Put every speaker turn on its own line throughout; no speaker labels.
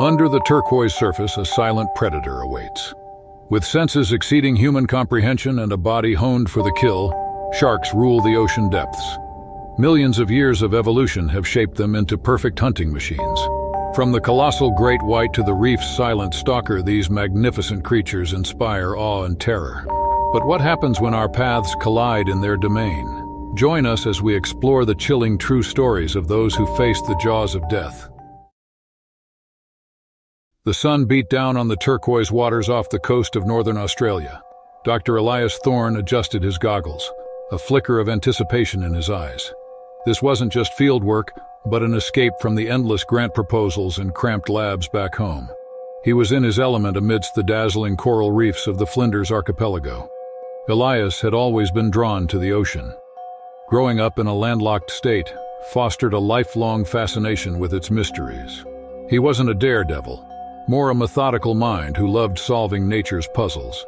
Under the turquoise surface, a silent predator awaits. With senses exceeding human comprehension and a body honed for the kill, sharks rule the ocean depths. Millions of years of evolution have shaped them into perfect hunting machines. From the colossal great white to the reef's silent stalker, these magnificent creatures inspire awe and terror. But what happens when our paths collide in their domain? Join us as we explore the chilling true stories of those who faced the jaws of death. The sun beat down on the turquoise waters off the coast of northern Australia. Dr. Elias Thorne adjusted his goggles, a flicker of anticipation in his eyes. This wasn't just field work, but an escape from the endless grant proposals and cramped labs back home. He was in his element amidst the dazzling coral reefs of the Flinders Archipelago. Elias had always been drawn to the ocean. Growing up in a landlocked state fostered a lifelong fascination with its mysteries. He wasn't a daredevil, more a methodical mind who loved solving nature's puzzles.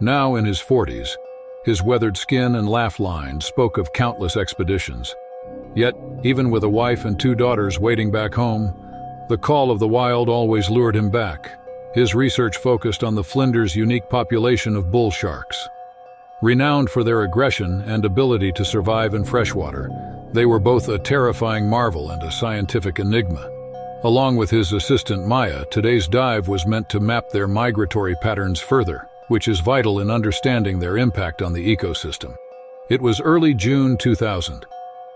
Now in his 40s, his weathered skin and laugh line spoke of countless expeditions. Yet, even with a wife and two daughters waiting back home, the call of the wild always lured him back. His research focused on the Flinders' unique population of bull sharks. Renowned for their aggression and ability to survive in freshwater, they were both a terrifying marvel and a scientific enigma. Along with his assistant Maya, today's dive was meant to map their migratory patterns further, which is vital in understanding their impact on the ecosystem. It was early June 2000.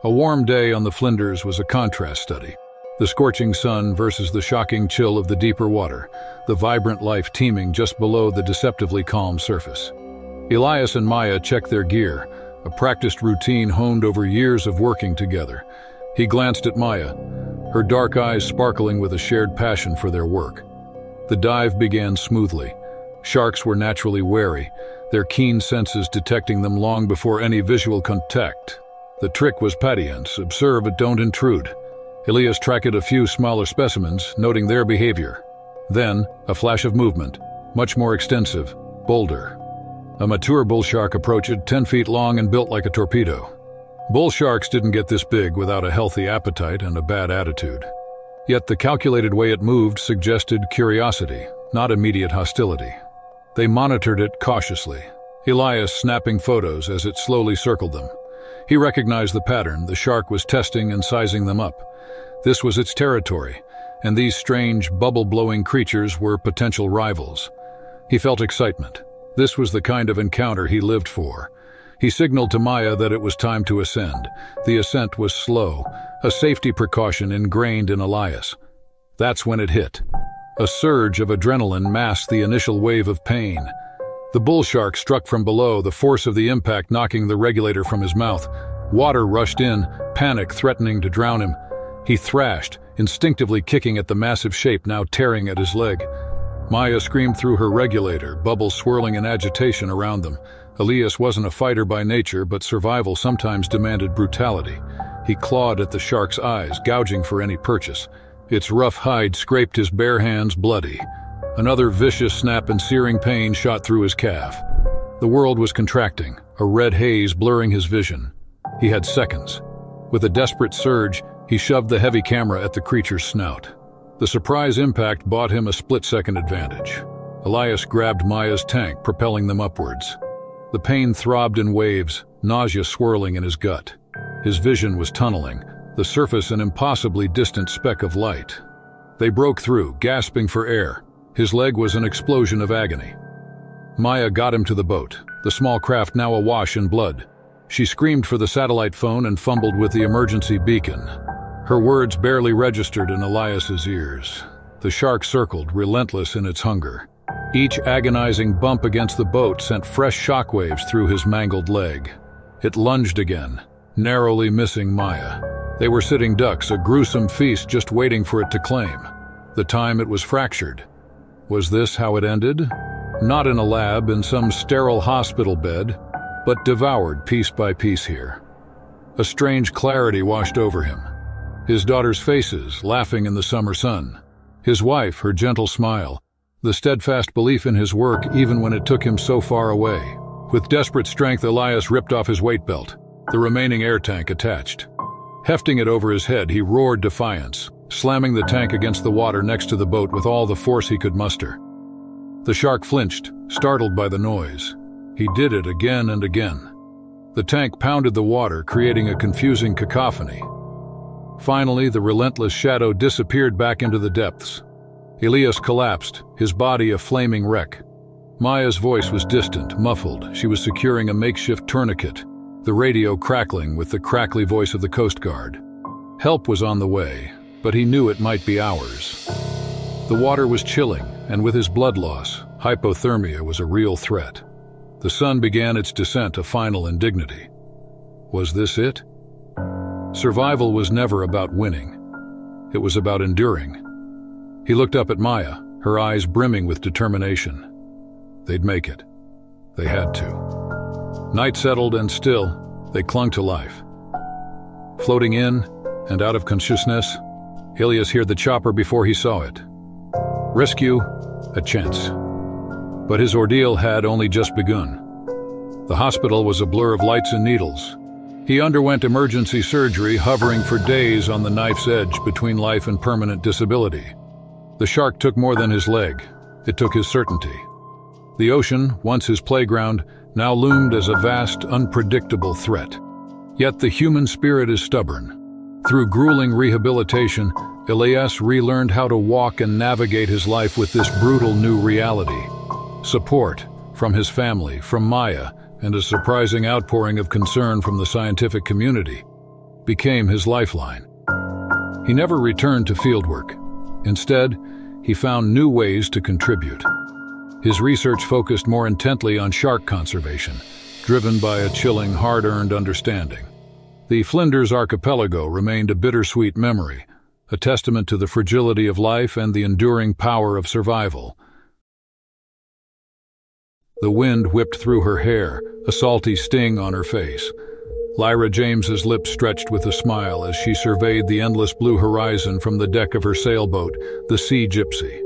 A warm day on the Flinders was a contrast study. The scorching sun versus the shocking chill of the deeper water, the vibrant life teeming just below the deceptively calm surface. Elias and Maya checked their gear, a practiced routine honed over years of working together. He glanced at Maya, her dark eyes sparkling with a shared passion for their work. The dive began smoothly. Sharks were naturally wary, their keen senses detecting them long before any visual contact. The trick was patience, observe but don't intrude. Elias tracked a few smaller specimens, noting their behavior. Then, a flash of movement, much more extensive, bolder. A mature bull shark approached, 10 feet long and built like a torpedo. Bull sharks didn't get this big without a healthy appetite and a bad attitude. Yet the calculated way it moved suggested curiosity, not immediate hostility. They monitored it cautiously, Elias snapping photos as it slowly circled them. He recognized the pattern, the shark was testing and sizing them up. This was its territory, and these strange, bubble-blowing creatures were potential rivals. He felt excitement. This was the kind of encounter he lived for, he signaled to Maya that it was time to ascend. The ascent was slow, a safety precaution ingrained in Elias. That's when it hit. A surge of adrenaline masked the initial wave of pain. The bull shark struck from below, the force of the impact knocking the regulator from his mouth. Water rushed in, panic threatening to drown him. He thrashed, instinctively kicking at the massive shape now tearing at his leg. Maya screamed through her regulator, bubbles swirling in agitation around them. Elias wasn't a fighter by nature, but survival sometimes demanded brutality. He clawed at the shark's eyes, gouging for any purchase. Its rough hide scraped his bare hands bloody. Another vicious snap and searing pain shot through his calf. The world was contracting, a red haze blurring his vision. He had seconds. With a desperate surge, he shoved the heavy camera at the creature's snout. The surprise impact bought him a split-second advantage. Elias grabbed Maya's tank, propelling them upwards. The pain throbbed in waves, nausea swirling in his gut. His vision was tunneling, the surface an impossibly distant speck of light. They broke through, gasping for air. His leg was an explosion of agony. Maya got him to the boat, the small craft now awash in blood. She screamed for the satellite phone and fumbled with the emergency beacon. Her words barely registered in Elias's ears. The shark circled, relentless in its hunger. Each agonizing bump against the boat sent fresh shockwaves through his mangled leg. It lunged again, narrowly missing Maya. They were sitting ducks, a gruesome feast just waiting for it to claim. The time it was fractured. Was this how it ended? Not in a lab, in some sterile hospital bed, but devoured piece by piece here. A strange clarity washed over him. His daughter's faces, laughing in the summer sun. His wife, her gentle smile, the steadfast belief in his work even when it took him so far away. With desperate strength, Elias ripped off his weight belt, the remaining air tank attached. Hefting it over his head, he roared defiance. slamming the tank against the water next to the boat with all the force he could muster. The shark flinched, startled by the noise. He did it again and again. The tank pounded the water, creating a confusing cacophony. Finally, the relentless shadow disappeared back into the depths. Elias collapsed, his body a flaming wreck. Maya's voice was distant, muffled. She was securing a makeshift tourniquet, the radio crackling with the crackly voice of the Coast Guard. Help was on the way, but he knew it might be hours. The water was chilling, and with his blood loss, hypothermia was a real threat. The sun began its descent to final indignity. Was this it? Survival was never about winning. It was about enduring. He looked up at Maya, her eyes brimming with determination. They'd make it. They had to. Night settled and still, they clung to life. Floating in and out of consciousness, Elias heard the chopper before he saw it. Rescue, a chance. But his ordeal had only just begun. The hospital was a blur of lights and needles. He underwent emergency surgery, hovering for days on the knife's edge between life and permanent disability. The shark took more than his leg. It took his certainty. The ocean, once his playground, now loomed as a vast, unpredictable threat. Yet the human spirit is stubborn. Through grueling rehabilitation, Elias relearned how to walk and navigate his life with this brutal new reality. Support from his family, from Maya, and a surprising outpouring of concern from the scientific community became his lifeline. He never returned to fieldwork. Instead, he found new ways to contribute. His research focused more intently on shark conservation, driven by a chilling, hard-earned understanding. The Flinders Archipelago remained a bittersweet memory, a testament to the fragility of life and the enduring power of survival. The wind whipped through her hair, a salty sting on her face. Lyra James's lips stretched with a smile as she surveyed the endless blue horizon from the deck of her sailboat, the Sea Gypsy.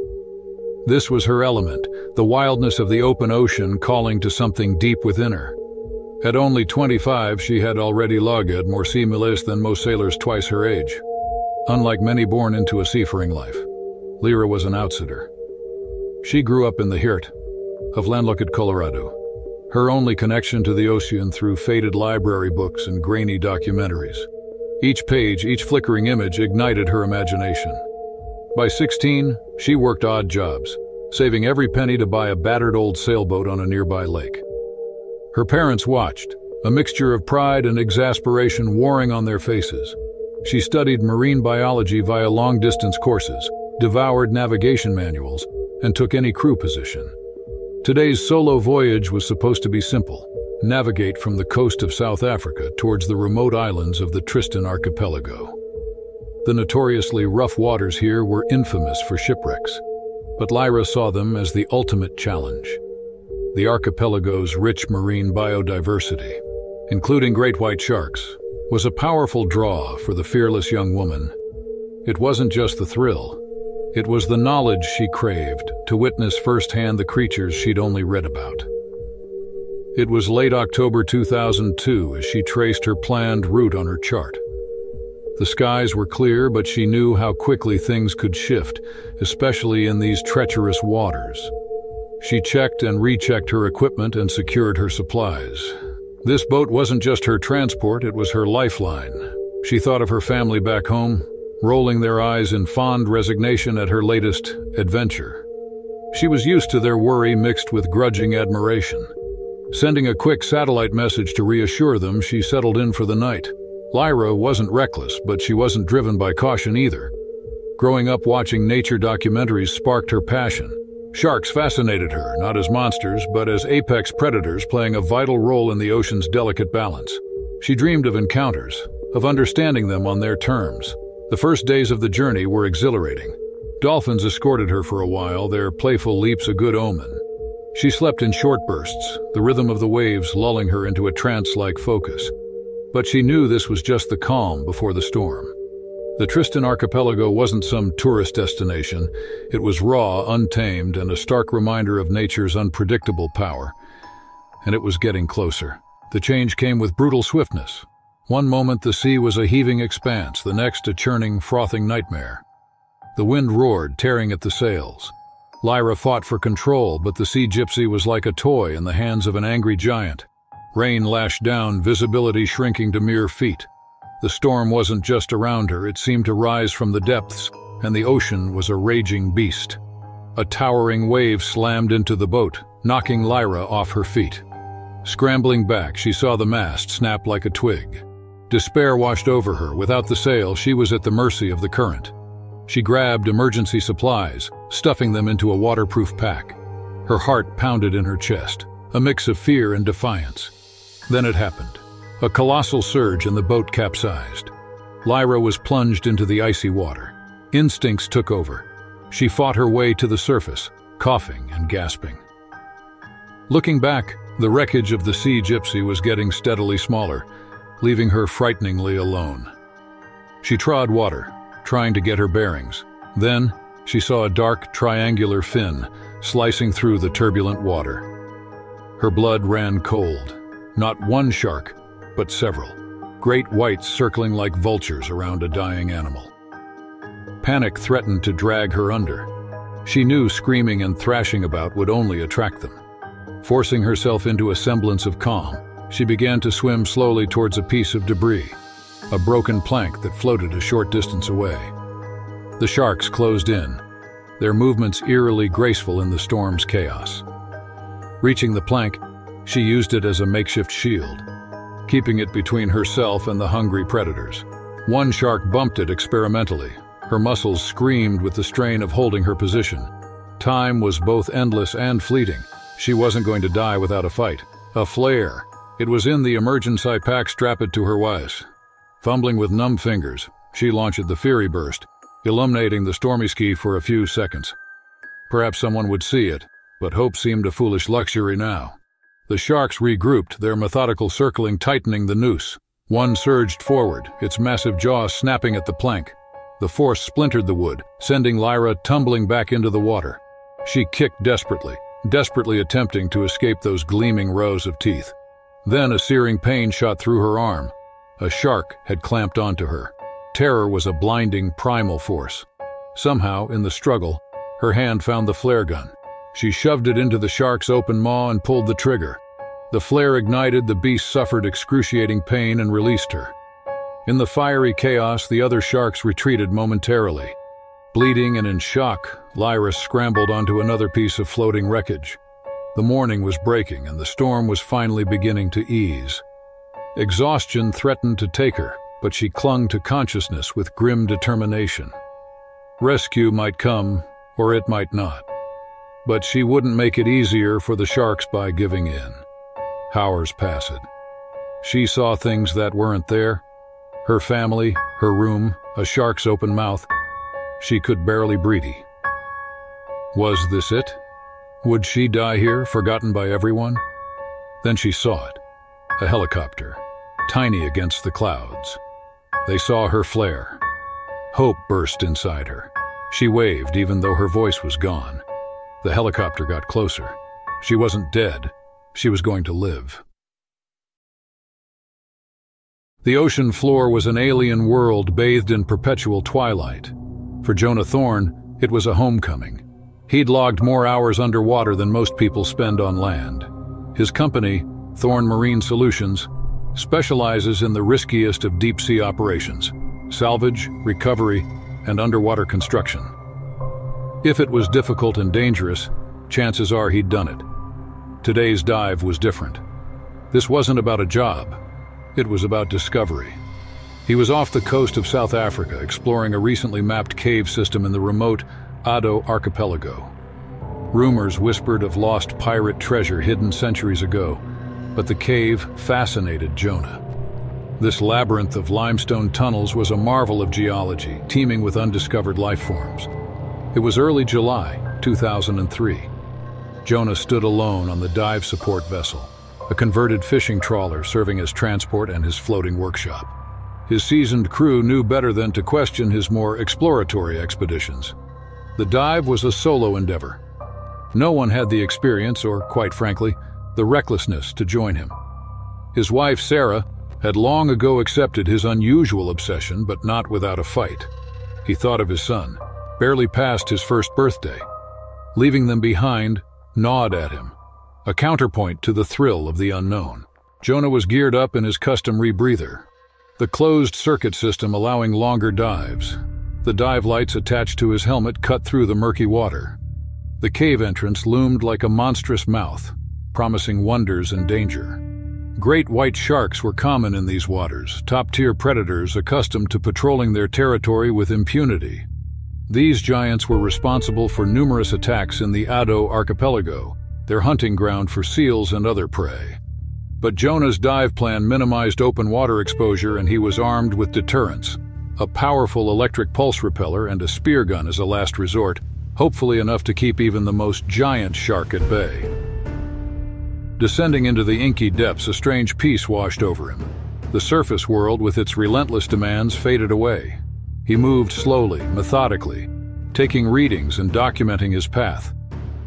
This was her element, the wildness of the open ocean calling to something deep within her. At only 25, she had already logged more sea miles than most sailors twice her age. Unlike many born into a seafaring life, Lyra was an outsider. She grew up in the Hirt of landlocked Colorado, her only connection to the ocean through faded library books and grainy documentaries. Each page, each flickering image ignited her imagination. By 16, she worked odd jobs, saving every penny to buy a battered old sailboat on a nearby lake. Her parents watched, a mixture of pride and exasperation warring on their faces. She studied marine biology via long-distance courses, devoured navigation manuals, and took any crew position. Today's solo voyage was supposed to be simple. Navigate from the coast of South Africa towards the remote islands of the Tristan Archipelago. The notoriously rough waters here were infamous for shipwrecks, but Lyra saw them as the ultimate challenge the archipelago's rich marine biodiversity, including great white sharks, was a powerful draw for the fearless young woman. It wasn't just the thrill, it was the knowledge she craved to witness firsthand the creatures she'd only read about. It was late October 2002 as she traced her planned route on her chart. The skies were clear, but she knew how quickly things could shift, especially in these treacherous waters. She checked and rechecked her equipment and secured her supplies. This boat wasn't just her transport, it was her lifeline. She thought of her family back home, rolling their eyes in fond resignation at her latest adventure. She was used to their worry mixed with grudging admiration. Sending a quick satellite message to reassure them, she settled in for the night. Lyra wasn't reckless, but she wasn't driven by caution either. Growing up watching nature documentaries sparked her passion. Sharks fascinated her, not as monsters, but as apex predators playing a vital role in the ocean's delicate balance. She dreamed of encounters, of understanding them on their terms. The first days of the journey were exhilarating. Dolphins escorted her for a while, their playful leaps a good omen. She slept in short bursts, the rhythm of the waves lulling her into a trance-like focus. But she knew this was just the calm before the storm. The Tristan Archipelago wasn't some tourist destination. It was raw, untamed, and a stark reminder of nature's unpredictable power. And it was getting closer. The change came with brutal swiftness. One moment the sea was a heaving expanse, the next a churning, frothing nightmare. The wind roared, tearing at the sails. Lyra fought for control, but the sea gypsy was like a toy in the hands of an angry giant. Rain lashed down, visibility shrinking to mere feet. The storm wasn't just around her, it seemed to rise from the depths, and the ocean was a raging beast. A towering wave slammed into the boat, knocking Lyra off her feet. Scrambling back, she saw the mast snap like a twig. Despair washed over her. Without the sail, she was at the mercy of the current. She grabbed emergency supplies, stuffing them into a waterproof pack. Her heart pounded in her chest, a mix of fear and defiance. Then it happened. A colossal surge and the boat capsized. Lyra was plunged into the icy water. Instincts took over. She fought her way to the surface, coughing and gasping. Looking back, the wreckage of the sea gypsy was getting steadily smaller, leaving her frighteningly alone. She trod water, trying to get her bearings. Then, she saw a dark, triangular fin slicing through the turbulent water. Her blood ran cold. Not one shark, but several. Great whites circling like vultures around a dying animal. Panic threatened to drag her under. She knew screaming and thrashing about would only attract them. Forcing herself into a semblance of calm, she began to swim slowly towards a piece of debris a broken plank that floated a short distance away. The sharks closed in, their movements eerily graceful in the storm's chaos. Reaching the plank, she used it as a makeshift shield, keeping it between herself and the hungry predators. One shark bumped it experimentally. Her muscles screamed with the strain of holding her position. Time was both endless and fleeting. She wasn't going to die without a fight. A flare. It was in the emergency pack strapped to her waist. Fumbling with numb fingers, she launched the Fury Burst, illuminating the stormy ski for a few seconds. Perhaps someone would see it, but hope seemed a foolish luxury now. The sharks regrouped, their methodical circling tightening the noose. One surged forward, its massive jaws snapping at the plank. The force splintered the wood, sending Lyra tumbling back into the water. She kicked desperately, desperately attempting to escape those gleaming rows of teeth. Then a searing pain shot through her arm, a shark had clamped onto her. Terror was a blinding, primal force. Somehow, in the struggle, her hand found the flare gun. She shoved it into the shark's open maw and pulled the trigger. The flare ignited, the beast suffered excruciating pain and released her. In the fiery chaos, the other sharks retreated momentarily. Bleeding and in shock, Lyra scrambled onto another piece of floating wreckage. The morning was breaking and the storm was finally beginning to ease. Exhaustion threatened to take her, but she clung to consciousness with grim determination. Rescue might come, or it might not. But she wouldn't make it easier for the sharks by giving in. Hours passed. She saw things that weren't there. Her family, her room, a shark's open mouth. She could barely breathe. Was this it? Would she die here, forgotten by everyone? Then she saw it. A helicopter tiny against the clouds. They saw her flare. Hope burst inside her. She waved even though her voice was gone. The helicopter got closer. She wasn't dead. She was going to live. The ocean floor was an alien world bathed in perpetual twilight. For Jonah Thorne, it was a homecoming. He'd logged more hours underwater than most people spend on land. His company, Thorne Marine Solutions, specializes in the riskiest of deep-sea operations, salvage, recovery, and underwater construction. If it was difficult and dangerous, chances are he'd done it. Today's dive was different. This wasn't about a job. It was about discovery. He was off the coast of South Africa, exploring a recently mapped cave system in the remote Addo archipelago. Rumors whispered of lost pirate treasure hidden centuries ago, but the cave fascinated Jonah. This labyrinth of limestone tunnels was a marvel of geology, teeming with undiscovered life forms. It was early July, 2003. Jonah stood alone on the dive support vessel, a converted fishing trawler serving as transport and his floating workshop. His seasoned crew knew better than to question his more exploratory expeditions. The dive was a solo endeavor. No one had the experience, or quite frankly, the recklessness to join him. His wife, Sarah, had long ago accepted his unusual obsession, but not without a fight. He thought of his son, barely past his first birthday. Leaving them behind gnawed at him, a counterpoint to the thrill of the unknown. Jonah was geared up in his custom rebreather, the closed circuit system allowing longer dives. The dive lights attached to his helmet cut through the murky water. The cave entrance loomed like a monstrous mouth, promising wonders and danger. Great white sharks were common in these waters, top-tier predators accustomed to patrolling their territory with impunity. These giants were responsible for numerous attacks in the Addo archipelago, their hunting ground for seals and other prey. But Jonah's dive plan minimized open water exposure and he was armed with deterrents, a powerful electric pulse repeller and a spear gun as a last resort, hopefully enough to keep even the most giant shark at bay. Descending into the inky depths, a strange peace washed over him. The surface world with its relentless demands faded away. He moved slowly, methodically, taking readings and documenting his path.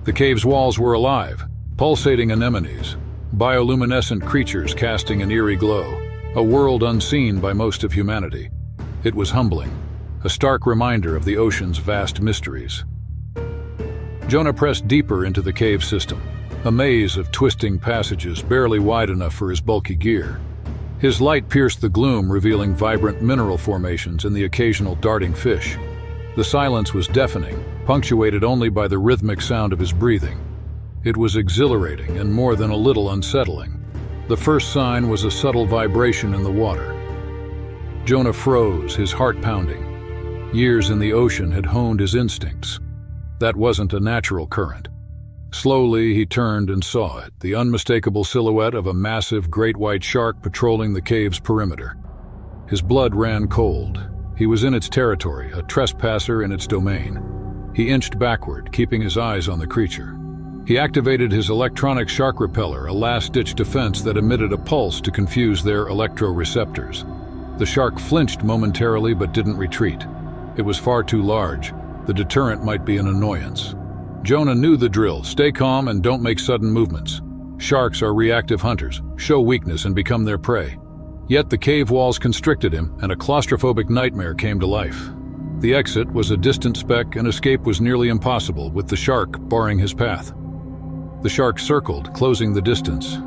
The cave's walls were alive, pulsating anemones, bioluminescent creatures casting an eerie glow, a world unseen by most of humanity. It was humbling, a stark reminder of the ocean's vast mysteries. Jonah pressed deeper into the cave system, a maze of twisting passages barely wide enough for his bulky gear. His light pierced the gloom, revealing vibrant mineral formations and the occasional darting fish. The silence was deafening, punctuated only by the rhythmic sound of his breathing. It was exhilarating and more than a little unsettling. The first sign was a subtle vibration in the water. Jonah froze, his heart pounding. Years in the ocean had honed his instincts. That wasn't a natural current. Slowly, he turned and saw it, the unmistakable silhouette of a massive great white shark patrolling the cave's perimeter. His blood ran cold. He was in its territory, a trespasser in its domain. He inched backward, keeping his eyes on the creature. He activated his electronic shark repeller, a last-ditch defense that emitted a pulse to confuse their electroreceptors. The shark flinched momentarily but didn't retreat. It was far too large. The deterrent might be an annoyance. Jonah knew the drill, stay calm and don't make sudden movements. Sharks are reactive hunters, show weakness and become their prey. Yet the cave walls constricted him and a claustrophobic nightmare came to life. The exit was a distant speck and escape was nearly impossible with the shark barring his path. The shark circled, closing the distance.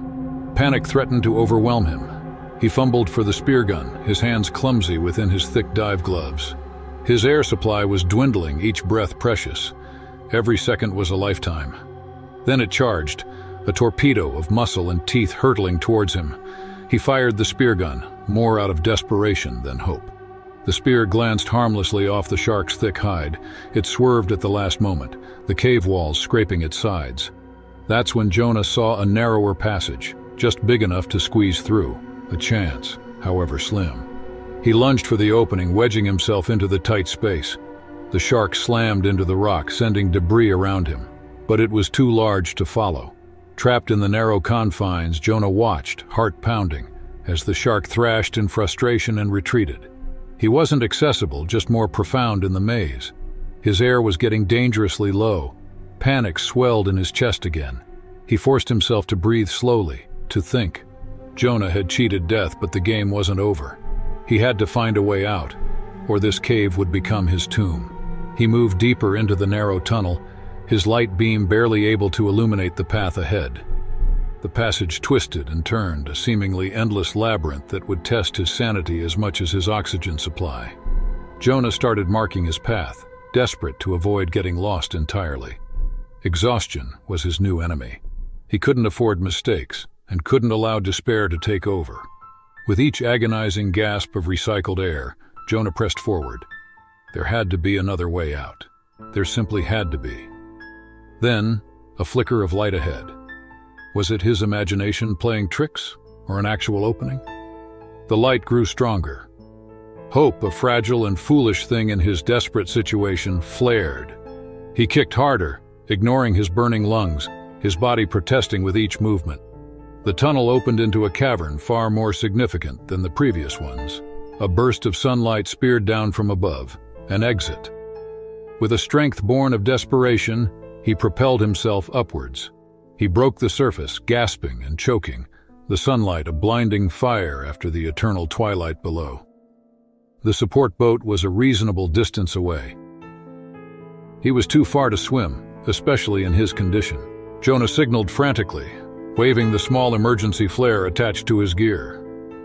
Panic threatened to overwhelm him. He fumbled for the spear gun, his hands clumsy within his thick dive gloves. His air supply was dwindling, each breath precious. Every second was a lifetime. Then it charged, a torpedo of muscle and teeth hurtling towards him. He fired the spear gun, more out of desperation than hope. The spear glanced harmlessly off the shark's thick hide. It swerved at the last moment, the cave walls scraping its sides. That's when Jonah saw a narrower passage, just big enough to squeeze through, a chance, however slim. He lunged for the opening, wedging himself into the tight space. The shark slammed into the rock, sending debris around him, but it was too large to follow. Trapped in the narrow confines, Jonah watched, heart pounding, as the shark thrashed in frustration and retreated. He wasn't accessible, just more profound in the maze. His air was getting dangerously low, Panic swelled in his chest again. He forced himself to breathe slowly, to think. Jonah had cheated death, but the game wasn't over. He had to find a way out, or this cave would become his tomb. He moved deeper into the narrow tunnel, his light beam barely able to illuminate the path ahead. The passage twisted and turned, a seemingly endless labyrinth that would test his sanity as much as his oxygen supply. Jonah started marking his path, desperate to avoid getting lost entirely. Exhaustion was his new enemy. He couldn't afford mistakes and couldn't allow despair to take over. With each agonizing gasp of recycled air, Jonah pressed forward. There had to be another way out. There simply had to be. Then, a flicker of light ahead. Was it his imagination playing tricks or an actual opening? The light grew stronger. Hope, a fragile and foolish thing in his desperate situation, flared. He kicked harder, ignoring his burning lungs, his body protesting with each movement. The tunnel opened into a cavern far more significant than the previous ones. A burst of sunlight speared down from above, an exit. With a strength born of desperation, he propelled himself upwards. He broke the surface, gasping and choking, the sunlight a blinding fire after the eternal twilight below. The support boat was a reasonable distance away. He was too far to swim, especially in his condition. Jonah signaled frantically, waving the small emergency flare attached to his gear.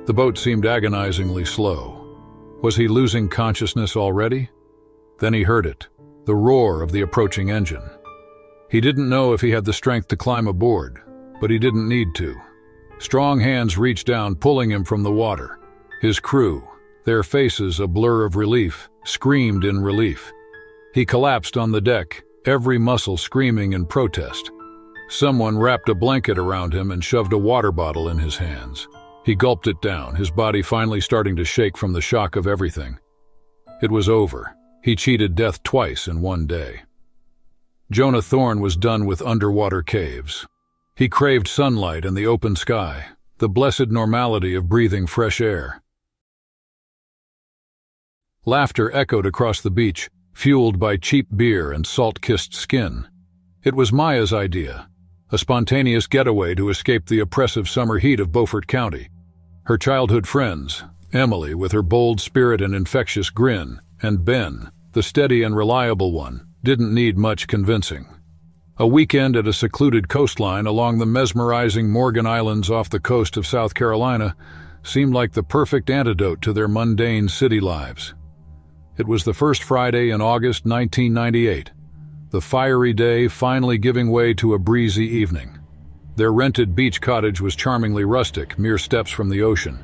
The boat seemed agonizingly slow. Was he losing consciousness already? Then he heard it, the roar of the approaching engine. He didn't know if he had the strength to climb aboard, but he didn't need to. Strong hands reached down, pulling him from the water. His crew, their faces a blur of relief, screamed in relief. He collapsed on the deck, every muscle screaming in protest. Someone wrapped a blanket around him and shoved a water bottle in his hands. He gulped it down, his body finally starting to shake from the shock of everything. It was over. He cheated death twice in one day. Jonah Thorne was done with underwater caves. He craved sunlight and the open sky, the blessed normality of breathing fresh air. Laughter echoed across the beach, fueled by cheap beer and salt-kissed skin. It was Maya's idea, a spontaneous getaway to escape the oppressive summer heat of Beaufort County. Her childhood friends, Emily with her bold spirit and infectious grin, and Ben, the steady and reliable one, didn't need much convincing. A weekend at a secluded coastline along the mesmerizing Morgan Islands off the coast of South Carolina seemed like the perfect antidote to their mundane city lives. It was the first Friday in August 1998, the fiery day finally giving way to a breezy evening. Their rented beach cottage was charmingly rustic, mere steps from the ocean.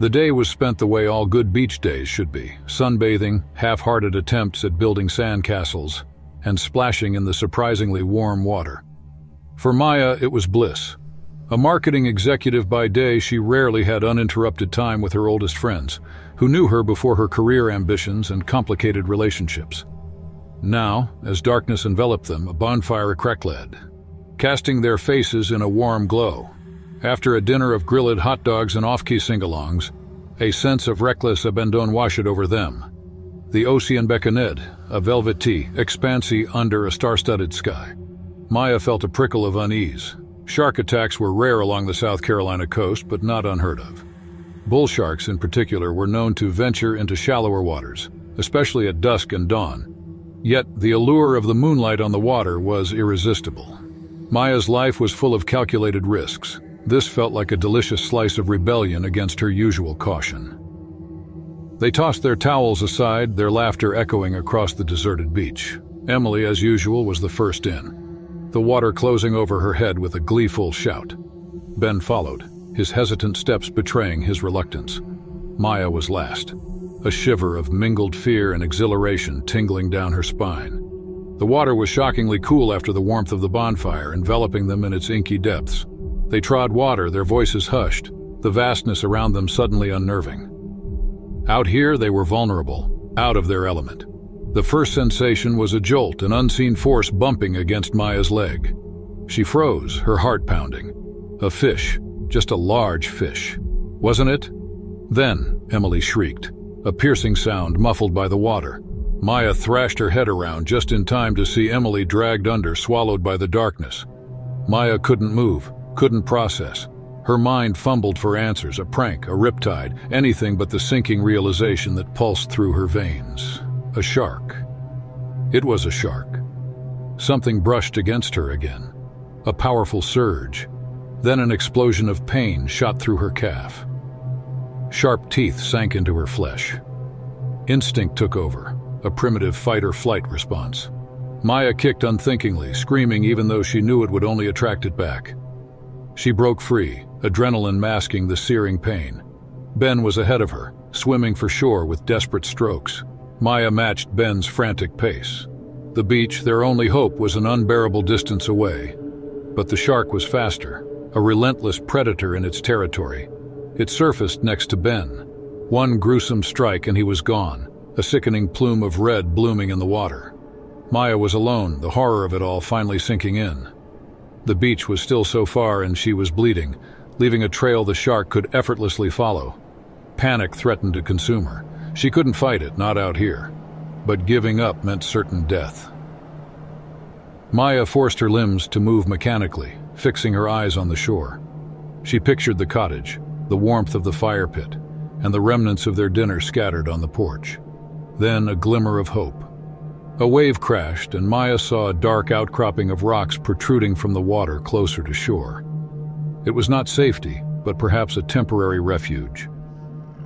The day was spent the way all good beach days should be, sunbathing, half-hearted attempts at building sandcastles, and splashing in the surprisingly warm water. For Maya, it was bliss. A marketing executive by day, she rarely had uninterrupted time with her oldest friends, who knew her before her career ambitions and complicated relationships. Now, as darkness enveloped them, a bonfire crackled, casting their faces in a warm glow. After a dinner of grilled hot dogs and off-key sing-alongs, a sense of reckless abandon washed over them. The Ocean beckoned, a velvety expanse under a star-studded sky. Maya felt a prickle of unease. Shark attacks were rare along the South Carolina coast, but not unheard of. Bull sharks, in particular, were known to venture into shallower waters, especially at dusk and dawn. Yet the allure of the moonlight on the water was irresistible. Maya's life was full of calculated risks. This felt like a delicious slice of rebellion against her usual caution. They tossed their towels aside, their laughter echoing across the deserted beach. Emily, as usual, was the first in, the water closing over her head with a gleeful shout. Ben followed, his hesitant steps betraying his reluctance. Maya was last, a shiver of mingled fear and exhilaration tingling down her spine. The water was shockingly cool after the warmth of the bonfire, enveloping them in its inky depths. They trod water, their voices hushed, the vastness around them suddenly unnerving. Out here, they were vulnerable, out of their element. The first sensation was a jolt, an unseen force bumping against Maya's leg. She froze, her heart pounding. A fish, just a large fish. Wasn't it? Then, Emily shrieked, a piercing sound muffled by the water. Maya thrashed her head around just in time to see Emily dragged under, swallowed by the darkness. Maya couldn't move, couldn't process. Her mind fumbled for answers, a prank, a riptide, anything but the sinking realization that pulsed through her veins. A shark. It was a shark. Something brushed against her again. A powerful surge. Then an explosion of pain shot through her calf. Sharp teeth sank into her flesh. Instinct took over a primitive fight-or-flight response. Maya kicked unthinkingly, screaming even though she knew it would only attract it back. She broke free, adrenaline masking the searing pain. Ben was ahead of her, swimming for shore with desperate strokes. Maya matched Ben's frantic pace. The beach, their only hope, was an unbearable distance away. But the shark was faster, a relentless predator in its territory. It surfaced next to Ben. One gruesome strike and he was gone, a sickening plume of red blooming in the water. Maya was alone, the horror of it all finally sinking in. The beach was still so far and she was bleeding, leaving a trail the shark could effortlessly follow. Panic threatened to consume her. She couldn't fight it, not out here. But giving up meant certain death. Maya forced her limbs to move mechanically, fixing her eyes on the shore. She pictured the cottage, the warmth of the fire pit, and the remnants of their dinner scattered on the porch. Then a glimmer of hope. A wave crashed, and Maya saw a dark outcropping of rocks protruding from the water closer to shore. It was not safety, but perhaps a temporary refuge.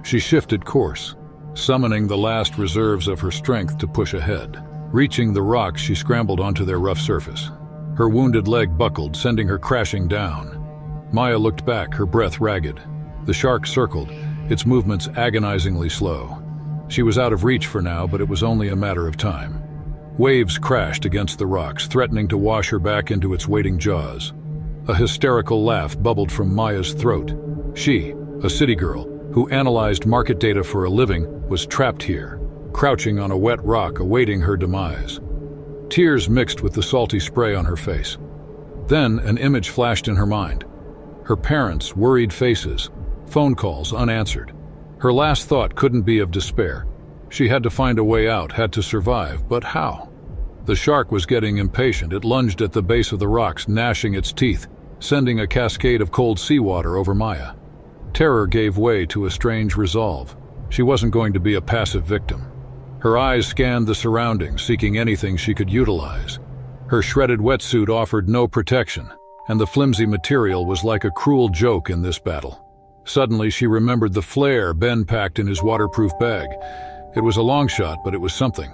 She shifted course, summoning the last reserves of her strength to push ahead. Reaching the rocks, she scrambled onto their rough surface. Her wounded leg buckled, sending her crashing down. Maya looked back, her breath ragged. The shark circled, its movements agonizingly slow. She was out of reach for now, but it was only a matter of time. Waves crashed against the rocks, threatening to wash her back into its waiting jaws. A hysterical laugh bubbled from Maya's throat. She, a city girl, who analyzed market data for a living, was trapped here, crouching on a wet rock awaiting her demise. Tears mixed with the salty spray on her face. Then an image flashed in her mind. Her parents' worried faces, phone calls unanswered. Her last thought couldn't be of despair. She had to find a way out, had to survive, but how? The shark was getting impatient. It lunged at the base of the rocks, gnashing its teeth, sending a cascade of cold seawater over Maya. Terror gave way to a strange resolve. She wasn't going to be a passive victim. Her eyes scanned the surroundings, seeking anything she could utilize. Her shredded wetsuit offered no protection, and the flimsy material was like a cruel joke in this battle. Suddenly, she remembered the flare Ben packed in his waterproof bag. It was a long shot, but it was something.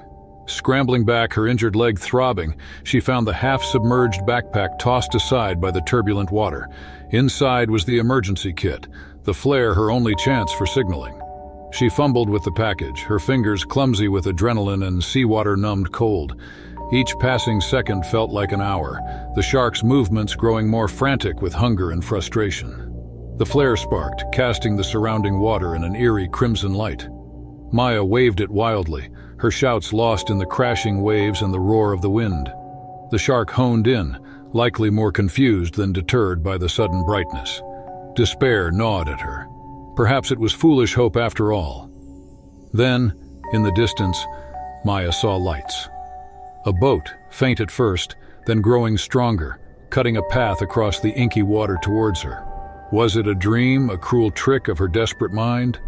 Scrambling back, her injured leg throbbing, she found the half-submerged backpack tossed aside by the turbulent water. Inside was the emergency kit, the flare her only chance for signaling. She fumbled with the package, her fingers clumsy with adrenaline and seawater-numbed cold. Each passing second felt like an hour, the shark's movements growing more frantic with hunger and frustration. The flare sparked, casting the surrounding water in an eerie crimson light. Maya waved it wildly, her shouts lost in the crashing waves and the roar of the wind. The shark honed in, likely more confused than deterred by the sudden brightness. Despair gnawed at her. Perhaps it was foolish hope after all. Then, in the distance, Maya saw lights. A boat, faint at first, then growing stronger, cutting a path across the inky water towards her. Was it a dream, a cruel trick of her desperate mind?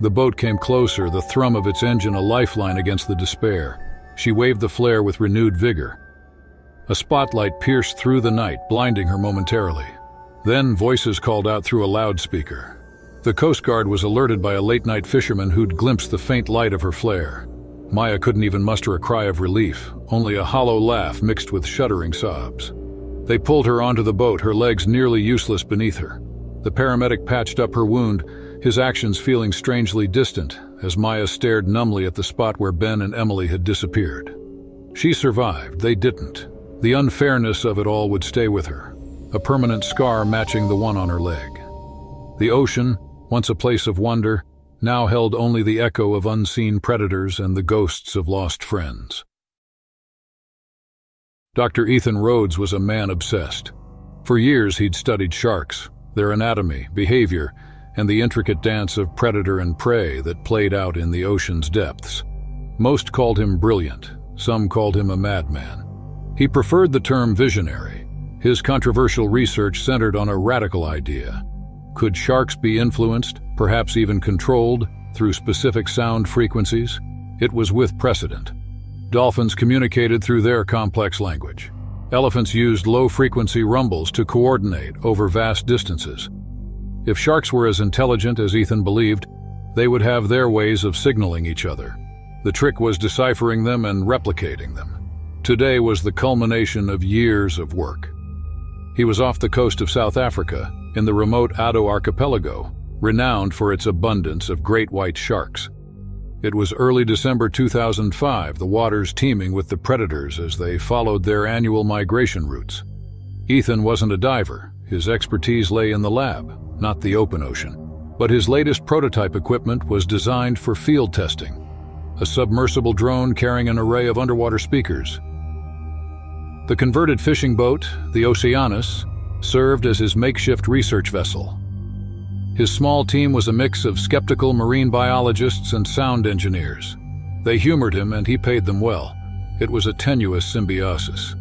The boat came closer, the thrum of its engine a lifeline against the despair. She waved the flare with renewed vigor. A spotlight pierced through the night, blinding her momentarily. Then voices called out through a loudspeaker. The Coast Guard was alerted by a late-night fisherman who'd glimpsed the faint light of her flare. Maya couldn't even muster a cry of relief, only a hollow laugh mixed with shuddering sobs. They pulled her onto the boat, her legs nearly useless beneath her. The paramedic patched up her wound, his actions feeling strangely distant as Maya stared numbly at the spot where Ben and Emily had disappeared. She survived, they didn't. The unfairness of it all would stay with her, a permanent scar matching the one on her leg. The ocean, once a place of wonder, now held only the echo of unseen predators and the ghosts of lost friends. Dr. Ethan Rhodes was a man obsessed. For years he'd studied sharks, their anatomy, behavior, and the intricate dance of predator and prey that played out in the ocean's depths. Most called him brilliant, some called him a madman. He preferred the term visionary. His controversial research centered on a radical idea. Could sharks be influenced, perhaps even controlled, through specific sound frequencies? It was with precedent. Dolphins communicated through their complex language. Elephants used low-frequency rumbles to coordinate over vast distances. If sharks were as intelligent as Ethan believed, they would have their ways of signaling each other. The trick was deciphering them and replicating them. Today was the culmination of years of work. He was off the coast of South Africa, in the remote Addo archipelago, renowned for its abundance of great white sharks. It was early December 2005, the waters teeming with the predators as they followed their annual migration routes. Ethan wasn't a diver, his expertise lay in the lab, not the open ocean. But his latest prototype equipment was designed for field testing. A submersible drone carrying an array of underwater speakers. The converted fishing boat, the Oceanus, served as his makeshift research vessel. His small team was a mix of skeptical marine biologists and sound engineers. They humored him and he paid them well. It was a tenuous symbiosis.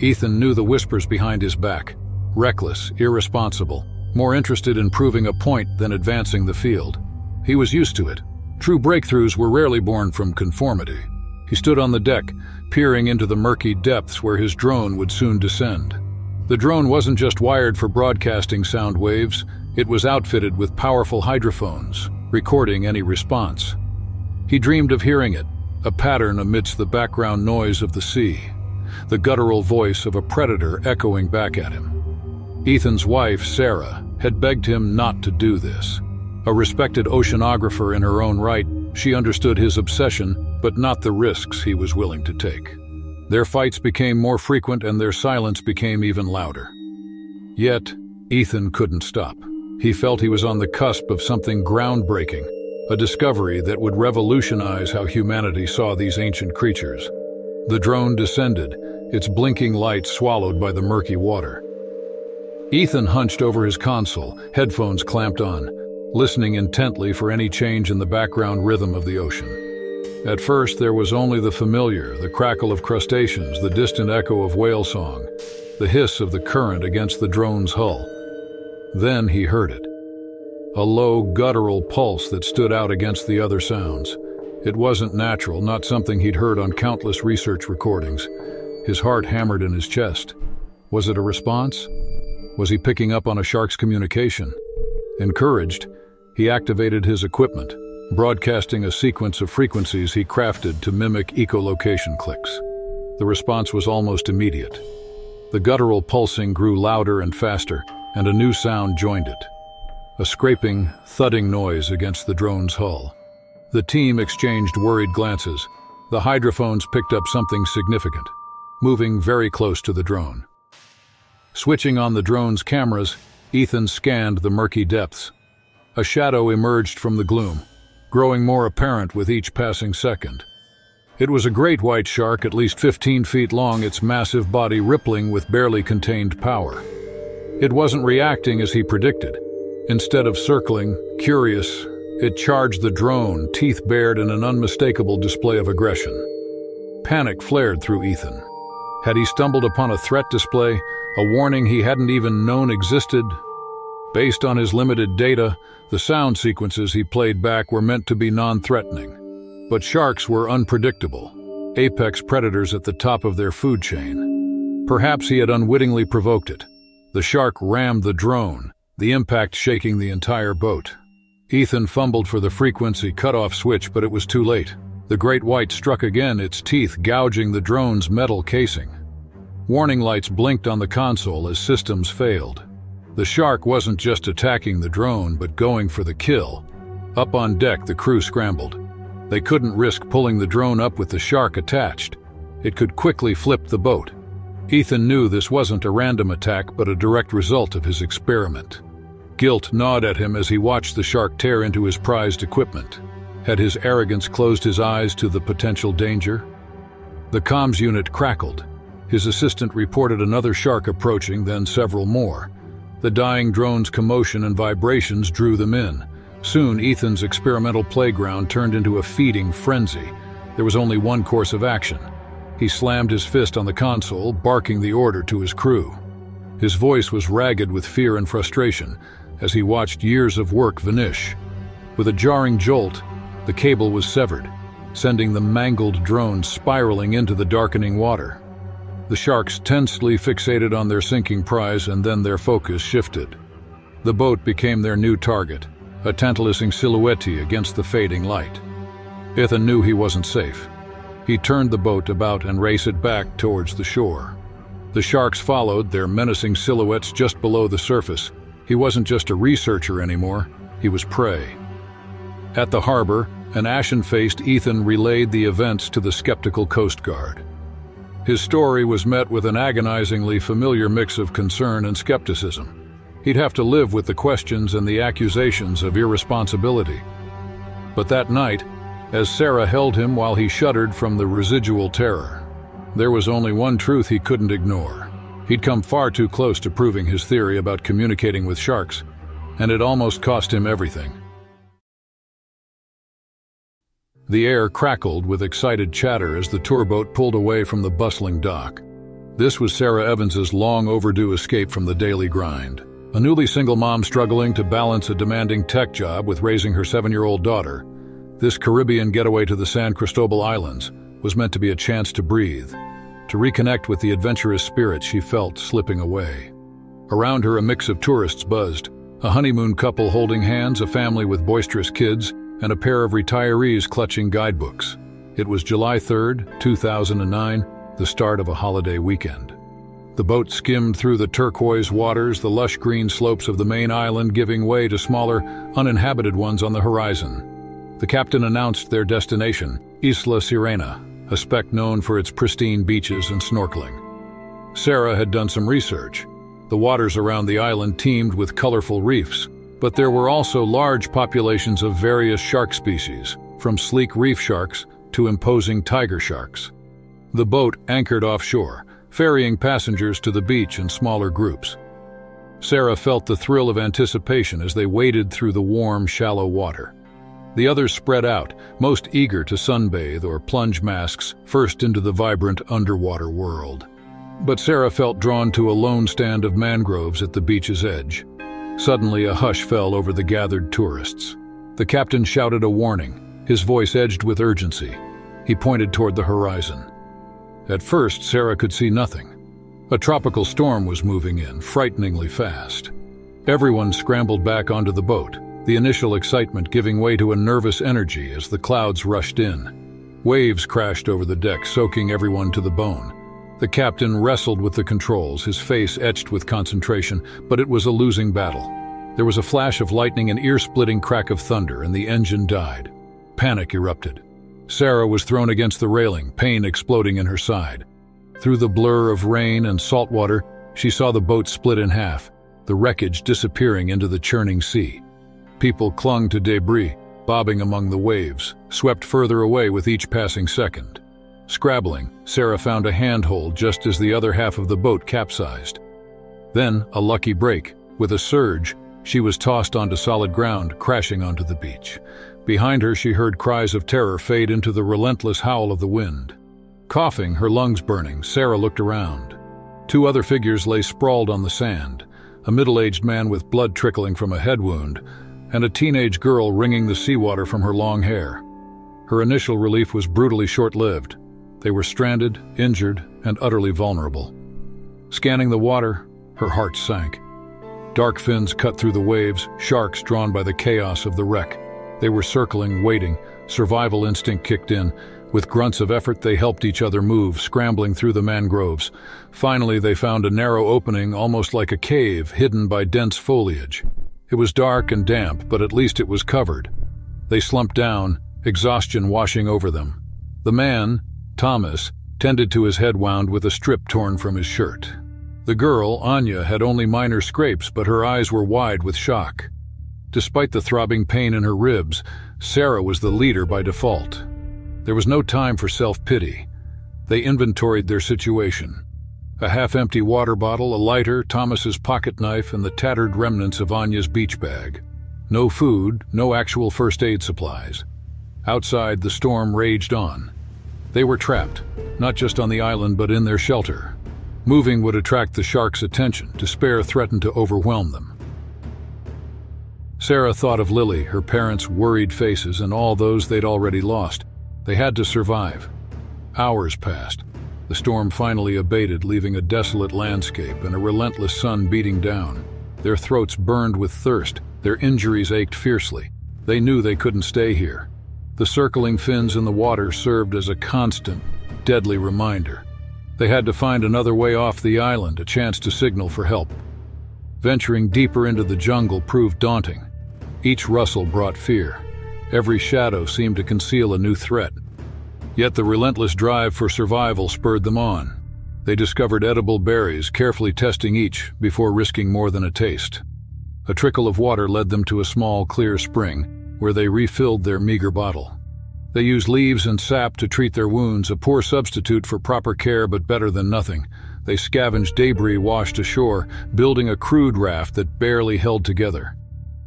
Ethan knew the whispers behind his back. Reckless, irresponsible, more interested in proving a point than advancing the field. He was used to it. True breakthroughs were rarely born from conformity. He stood on the deck, peering into the murky depths where his drone would soon descend. The drone wasn't just wired for broadcasting sound waves, it was outfitted with powerful hydrophones, recording any response. He dreamed of hearing it, a pattern amidst the background noise of the sea, the guttural voice of a predator echoing back at him. Ethan's wife, Sarah, had begged him not to do this. A respected oceanographer in her own right, she understood his obsession, but not the risks he was willing to take. Their fights became more frequent and their silence became even louder. Yet, Ethan couldn't stop. He felt he was on the cusp of something groundbreaking, a discovery that would revolutionize how humanity saw these ancient creatures. The drone descended, its blinking light swallowed by the murky water. Ethan hunched over his console, headphones clamped on, listening intently for any change in the background rhythm of the ocean. At first, there was only the familiar, the crackle of crustaceans, the distant echo of whale song, the hiss of the current against the drone's hull. Then he heard it. A low, guttural pulse that stood out against the other sounds. It wasn't natural, not something he'd heard on countless research recordings. His heart hammered in his chest. Was it a response? Was he picking up on a shark's communication? Encouraged, he activated his equipment, broadcasting a sequence of frequencies he crafted to mimic echolocation clicks. The response was almost immediate. The guttural pulsing grew louder and faster, and a new sound joined it a scraping, thudding noise against the drone's hull. The team exchanged worried glances. The hydrophones picked up something significant, moving very close to the drone. Switching on the drone's cameras, Ethan scanned the murky depths. A shadow emerged from the gloom, growing more apparent with each passing second. It was a great white shark at least 15 feet long, its massive body rippling with barely contained power. It wasn't reacting as he predicted. Instead of circling, curious, it charged the drone, teeth bared in an unmistakable display of aggression. Panic flared through Ethan. Had he stumbled upon a threat display, a warning he hadn't even known existed? Based on his limited data, the sound sequences he played back were meant to be non-threatening. But sharks were unpredictable, apex predators at the top of their food chain. Perhaps he had unwittingly provoked it. The shark rammed the drone, the impact shaking the entire boat. Ethan fumbled for the frequency cutoff switch, but it was too late. The great white struck again, its teeth gouging the drone's metal casing. Warning lights blinked on the console as systems failed. The shark wasn't just attacking the drone, but going for the kill. Up on deck, the crew scrambled. They couldn't risk pulling the drone up with the shark attached. It could quickly flip the boat. Ethan knew this wasn't a random attack, but a direct result of his experiment. Guilt gnawed at him as he watched the shark tear into his prized equipment. Had his arrogance closed his eyes to the potential danger? The comms unit crackled. His assistant reported another shark approaching, then several more. The dying drone's commotion and vibrations drew them in. Soon, Ethan's experimental playground turned into a feeding frenzy. There was only one course of action. He slammed his fist on the console, barking the order to his crew. His voice was ragged with fear and frustration as he watched years of work vanish. With a jarring jolt, the cable was severed, sending the mangled drone spiraling into the darkening water. The sharks tensely fixated on their sinking prize and then their focus shifted. The boat became their new target, a tantalizing silhouette against the fading light. Ethan knew he wasn't safe. He turned the boat about and raced it back towards the shore. The sharks followed, their menacing silhouettes just below the surface. He wasn't just a researcher anymore, he was prey. At the harbor, an ashen-faced Ethan relayed the events to the skeptical Coast Guard. His story was met with an agonizingly familiar mix of concern and skepticism. He'd have to live with the questions and the accusations of irresponsibility. But that night, as Sarah held him while he shuddered from the residual terror. There was only one truth he couldn't ignore. He'd come far too close to proving his theory about communicating with sharks, and it almost cost him everything. The air crackled with excited chatter as the tour boat pulled away from the bustling dock. This was Sarah Evans's long overdue escape from the daily grind. A newly single mom struggling to balance a demanding tech job with raising her seven-year-old daughter, this Caribbean getaway to the San Cristobal Islands was meant to be a chance to breathe, to reconnect with the adventurous spirit she felt slipping away. Around her, a mix of tourists buzzed, a honeymoon couple holding hands, a family with boisterous kids, and a pair of retirees clutching guidebooks. It was July 3, 2009, the start of a holiday weekend. The boat skimmed through the turquoise waters, the lush green slopes of the main island giving way to smaller, uninhabited ones on the horizon. The captain announced their destination, Isla Sirena, a speck known for its pristine beaches and snorkeling. Sarah had done some research. The waters around the island teemed with colorful reefs, but there were also large populations of various shark species, from sleek reef sharks to imposing tiger sharks. The boat anchored offshore, ferrying passengers to the beach in smaller groups. Sarah felt the thrill of anticipation as they waded through the warm, shallow water. The others spread out, most eager to sunbathe or plunge masks first into the vibrant underwater world. But Sarah felt drawn to a lone stand of mangroves at the beach's edge. Suddenly, a hush fell over the gathered tourists. The captain shouted a warning, his voice edged with urgency. He pointed toward the horizon. At first, Sarah could see nothing. A tropical storm was moving in, frighteningly fast. Everyone scrambled back onto the boat, the initial excitement giving way to a nervous energy as the clouds rushed in. Waves crashed over the deck, soaking everyone to the bone. The captain wrestled with the controls, his face etched with concentration, but it was a losing battle. There was a flash of lightning and ear-splitting crack of thunder, and the engine died. Panic erupted. Sarah was thrown against the railing, pain exploding in her side. Through the blur of rain and salt water, she saw the boat split in half, the wreckage disappearing into the churning sea. People clung to debris, bobbing among the waves, swept further away with each passing second. Scrabbling, Sarah found a handhold just as the other half of the boat capsized. Then, a lucky break. With a surge, she was tossed onto solid ground, crashing onto the beach. Behind her, she heard cries of terror fade into the relentless howl of the wind. Coughing, her lungs burning, Sarah looked around. Two other figures lay sprawled on the sand, a middle-aged man with blood trickling from a head wound, and a teenage girl wringing the seawater from her long hair. Her initial relief was brutally short-lived. They were stranded, injured, and utterly vulnerable. Scanning the water, her heart sank. Dark fins cut through the waves, sharks drawn by the chaos of the wreck. They were circling, waiting. Survival instinct kicked in. With grunts of effort, they helped each other move, scrambling through the mangroves. Finally, they found a narrow opening, almost like a cave, hidden by dense foliage. It was dark and damp, but at least it was covered. They slumped down, exhaustion washing over them. The man, Thomas, tended to his head wound with a strip torn from his shirt. The girl, Anya, had only minor scrapes, but her eyes were wide with shock. Despite the throbbing pain in her ribs, Sarah was the leader by default. There was no time for self-pity. They inventoried their situation. A half-empty water bottle, a lighter, Thomas's pocket knife, and the tattered remnants of Anya's beach bag. No food, no actual first aid supplies. Outside, the storm raged on. They were trapped, not just on the island but in their shelter. Moving would attract the sharks' attention, despair threatened to overwhelm them. Sarah thought of Lily, her parents' worried faces, and all those they'd already lost. They had to survive. Hours passed. The storm finally abated, leaving a desolate landscape and a relentless sun beating down. Their throats burned with thirst, their injuries ached fiercely. They knew they couldn't stay here. The circling fins in the water served as a constant, deadly reminder. They had to find another way off the island, a chance to signal for help. Venturing deeper into the jungle proved daunting. Each rustle brought fear. Every shadow seemed to conceal a new threat. Yet the relentless drive for survival spurred them on. They discovered edible berries, carefully testing each before risking more than a taste. A trickle of water led them to a small, clear spring, where they refilled their meager bottle. They used leaves and sap to treat their wounds, a poor substitute for proper care but better than nothing. They scavenged debris washed ashore, building a crude raft that barely held together.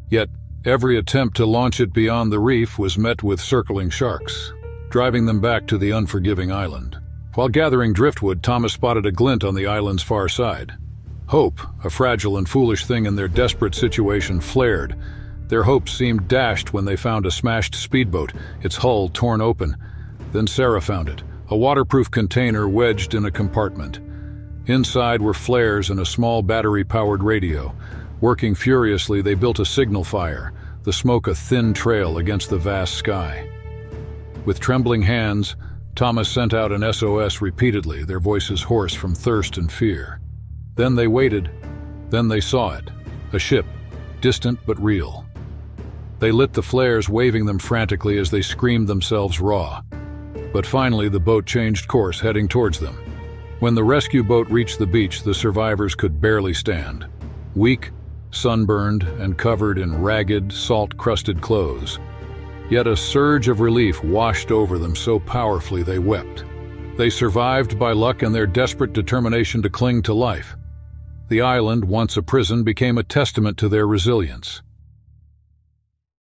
Yet Every attempt to launch it beyond the reef was met with circling sharks, driving them back to the unforgiving island. While gathering driftwood, Thomas spotted a glint on the island's far side. Hope, a fragile and foolish thing in their desperate situation, flared. Their hopes seemed dashed when they found a smashed speedboat, its hull torn open. Then Sarah found it, a waterproof container wedged in a compartment. Inside were flares and a small battery-powered radio. Working furiously, they built a signal fire, the smoke a thin trail against the vast sky. With trembling hands, Thomas sent out an SOS repeatedly, their voices hoarse from thirst and fear. Then they waited. Then they saw it. A ship, distant but real. They lit the flares, waving them frantically as they screamed themselves raw. But finally, the boat changed course, heading towards them. When the rescue boat reached the beach, the survivors could barely stand. Weak, sunburned, and covered in ragged, salt-crusted clothes. Yet a surge of relief washed over them so powerfully they wept. They survived by luck and their desperate determination to cling to life. The island, once a prison, became a testament to their resilience.